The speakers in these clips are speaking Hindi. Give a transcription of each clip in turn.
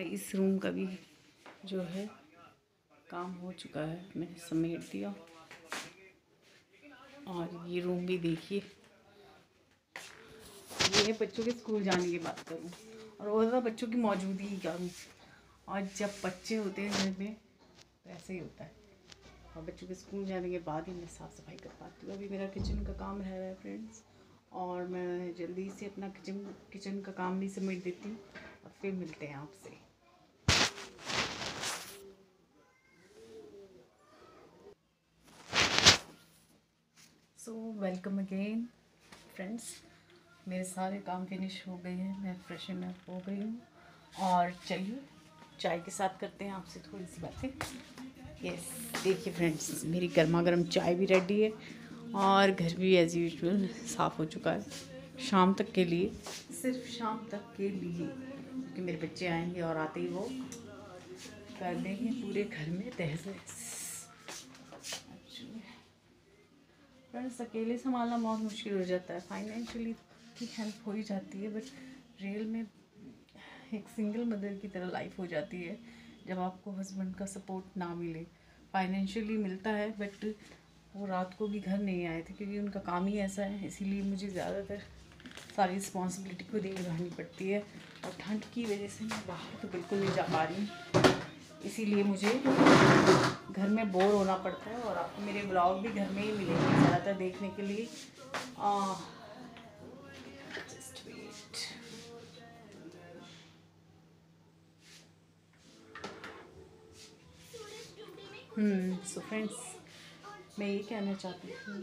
इस रूम का भी जो है काम हो चुका है। मैंने समेट दिया। और ये रूम भी देखिए। ये बच्चों के स्कूल जाने की बात करूँ। और वो ज़्यादा बच्चों की मौजूदगी ही करूँ? और जब बच्चे होते हैं घर में तो ऐसे ही होता है। और बच्चों के स्कूल जाने के बाद ही मैं साफ़ सफ़ाई कर पाती हूँ। अभी मेरा किचन का काम रह रहा है फ्रेंड्स और मैं जल्दी से अपना किचन किचन का काम भी समेट देती हूँ। और फिर मिलते हैं आपसे। सो वेलकम अगेन फ्रेंड्स मेरे सारे काम फिनिश हो गए हैं, मैं फ्रेशन अप हो गई हूँ। और चलिए, चाय के साथ करते हैं आपसे थोड़ी सी बातें। यस देखिए फ्रेंड्स मेरी गर्मा गर्म चाय भी रेडी है और घर भी एज़ यूजल साफ़ हो चुका है, शाम तक के लिए। सिर्फ़ शाम तक के लिए, क्योंकि मेरे बच्चे आएँगे और आते ही वो कर देंगे पूरे घर में तहस फ्रेंड्स अकेले संभालना बहुत मुश्किल हो जाता है। फाइनेंशियली की हेल्प हो ही जाती है बट रियल में एक सिंगल मदर की तरह लाइफ हो जाती है, जब आपको हस्बैंड का सपोर्ट ना मिले। फाइनेंशियली मिलता है बट वो रात को भी घर नहीं आए थे, क्योंकि उनका काम ही ऐसा है, इसीलिए मुझे ज़्यादातर सारी रिस्पॉन्सिबिलिटी खुद ही निभानी पड़ती है। और ठंड की वजह से मैं बाहर तो बिल्कुल नहीं जा पा रही हूँ। इसीलिए मुझे घर में बोर होना पड़ता है और आपको मेरे ब्लॉग भी घर में ही मिलेंगे ज़्यादातर देखने के लिए। आ, सो फ्रेंड्स मैं ये कहना चाहती हूँ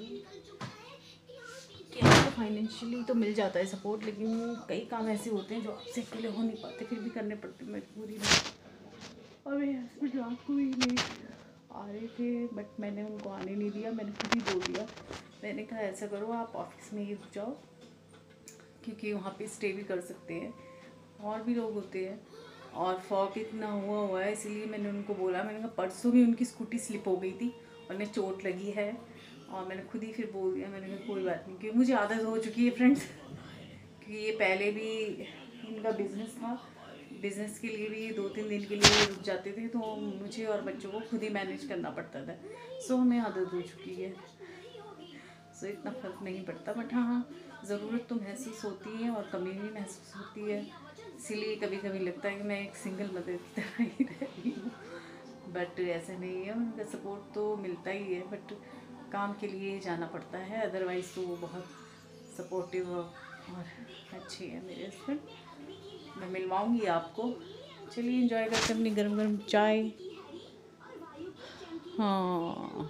कि आपको फाइनेंशियली तो मिल जाता है सपोर्ट लेकिन कई काम ऐसे होते हैं जो आपसे अकेले हो नहीं पाते फिर भी करने पड़ते मजबूरी में। और मेरे हस्बैंड रात को ही नहीं। आ रहे थे बट मैंने उनको आने नहीं दिया, मैंने खुद ही बोल दिया। मैंने कहा, ऐसा करो, आप ऑफ़िस में ही रुक जाओ, क्योंकि वहाँ पे स्टे भी कर सकते हैं। और भी लोग होते हैं। और फॉक इतना हुआ हुआ है, इसलिए मैंने उनको बोला। मैंने कहा, परसों भी उनकी स्कूटी स्लिप हो गई थी, और उन्हें चोट लगी है। और मैंने खुद ही फिर बोल दिया। मैंने कहा, कोई बात नहीं, क्योंकि मुझे आदत हो चुकी है फ्रेंड्स क्योंकि ये पहले भी इनका बिज़नेस था। बिज़नेस के लिए भी दो तीन दिन के लिए रुक जाते थे तो मुझे और बच्चों को खुद ही मैनेज करना पड़ता था। सो हमें आदत हो चुकी है। सो इतना फ़र्क नहीं पड़ता बट हाँ हाँ ज़रूरत तो महसूस होती है और कमी भी महसूस होती है। इसीलिए कभी कभी लगता है कि मैं एक सिंगल मदर की तरह ही रही हूँ। बट ऐसा नहीं है, उनका सपोर्ट तो मिलता ही है बट काम के लिए जाना पड़ता है। अदरवाइज़ तो वो बहुत सपोर्टिव और अच्छे हैं मेरे हस्बैंड मैं मिलवाऊँगी आपको। चलिए इंजॉय करते अपनी गर्म गर्म चाय। हाँ।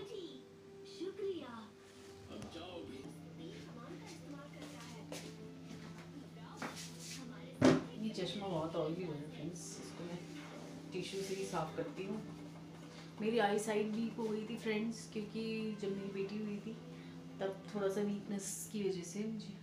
चश्मा बहुत ऑयली हो है फ्रेंड्स इसको मैं टिश्यू से ही साफ़ करती हूँ। मेरी आई साइड भी हो गई थी फ्रेंड्स क्योंकि जब मेरी बेटी हुई थी, तब थोड़ा सा वीकनेस की वजह से मुझे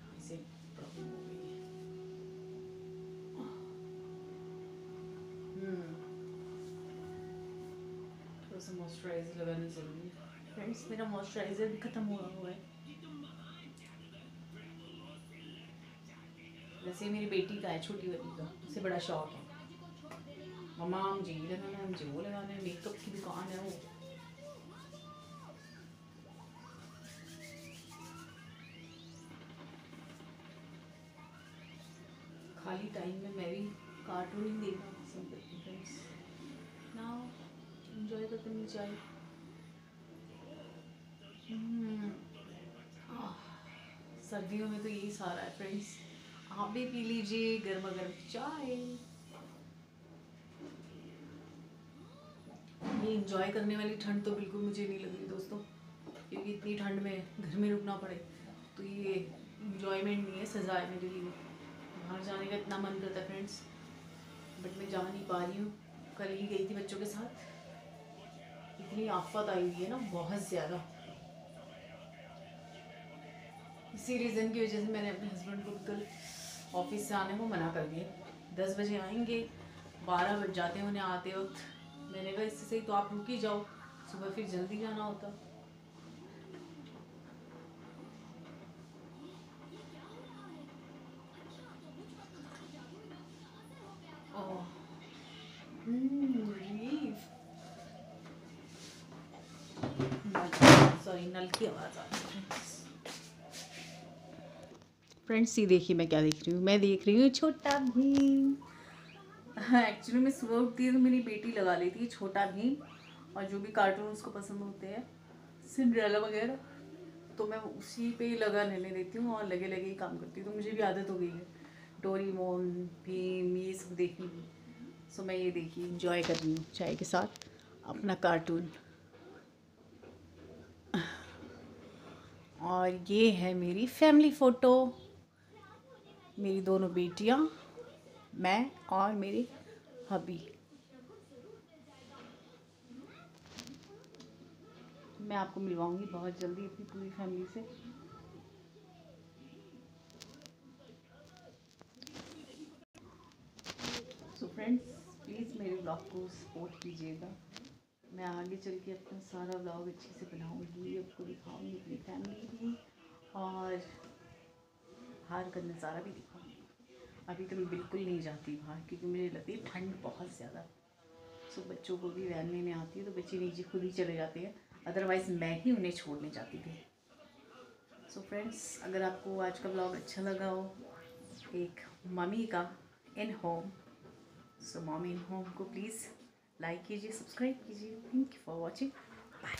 सा मॉइस्चराइजर लगाना ज़रूरी है फ्रेंड्स मेरा मॉइस्चराइज़र भी ख़त्म हुआ हुआ है वैसे मेरी बेटी का है छोटी वाली का। उसे बड़ा शौक है। मम्मा हम जी लगाना हम जी वो लगाना है। मेकअप की दुकान है वो। खाली टाइम में मैं भी कार्टून ही देखना पसंद करती हूँ फ्रेंड्स नाउ एंजॉय चाय हम्म। सर्दियों में तो यही सारा है फ्रेंड्स आप भी पी लीजिए गर्मा गर्म चाय. ये इंजॉय करने वाली ठंड तो बिल्कुल मुझे नहीं लग रही दोस्तों, क्योंकि इतनी ठंड में घर में रुकना पड़े तो ये इंजॉयमेंट नहीं है सजा है मेरे लिए. बाहर जाने का इतना मन करता है फ्रेंड्स बट मैं जा नहीं पा रही हूँ. कल ही गई थी बच्चों के साथ. इतनी आफत आई हुई है ना, बहुत ज़्यादा। इसी रीज़न की वजह से मैंने अपने हस्बैंड को कल ऑफ़िस से आने को मना कर दिया। दस बजे आएँगे, बारह बज जाते हैं, उन्हें आते वक्त। मैंने कहा, इससे सही तो आप रुक ही जाओ, सुबह फिर जल्दी जाना होता। सॉरी नल की आवाज़ आ रही है। फ्रेंड्स ये देखिए मैं क्या देख रही हूँ। मैं देख रही हूँ छोटा भीम। हाँ एक्चुअली मैं सुबह उठती है तो मेरी बेटी लगा लेती है छोटा भीम और जो भी कार्टून उसको पसंद होते हैं सिंड्रेला वगैरह तो मैं उसी पे ही लगा रहने देती हूँ और लगे लगे ही काम करती हूँ। तो मुझे भी आदत हो गई है। डोरीमोन भीम ये सब देखने की। सो मैं ये देखी इंजॉय कर रही हूँ चाय के साथ अपना कार्टून और ये है मेरी फैमिली फ़ोटो मेरी दोनों बेटियाँ, मैं और मेरी हबी। मैं आपको मिलवाऊँगी बहुत जल्दी अपनी पूरी फैमिली से। सो फ्रेंड्स प्लीज़ मेरे ब्लॉग को सपोर्ट कीजिएगा। मैं आगे चल के अपना सारा ब्लॉग अच्छे से बनाऊँगी, आपको दिखाऊँगी अपनी फैमिली की और बाहर का नज़ारा भी दिखाऊँगी। अभी तो मैं बिल्कुल नहीं जाती बाहर क्योंकि मुझे लगती है ठंड बहुत ज़्यादा सो बच्चों को भी वैन लेने आती है तो बच्चे नीचे खुद ही चले जाते हैं। अदरवाइज़ मैं ही उन्हें छोड़ने जाती थी। सो so फ्रेंड्स अगर आपको आज का ब्लॉग अच्छा लगा हो, एक मम्मी का in home so mommy in home को प्लीज़ लाइक कीजिए सब्सक्राइब कीजिए। Thank you for watching bye